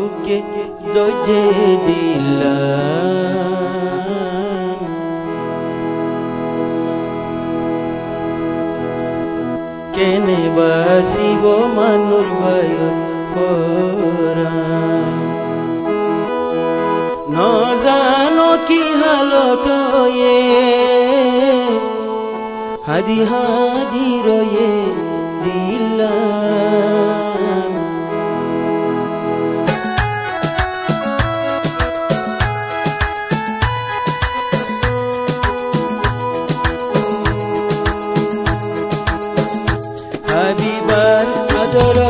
বুকে দজে দিলাম। কেনে বাসিব মানুর ভয় ন জানো কি হালত হাদি হাদি রয়ে দিলা solo